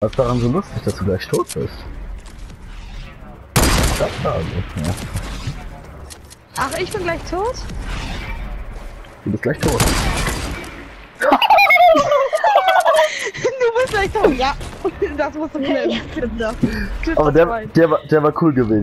Was ist daran so lustig, dass du gleich tot bist? Das war so. ja. Ach, ich bin gleich tot? Du bist gleich tot. Du bist gleich tot, ja. Das musst du klären. Aber der, der, war, der war cool gewesen.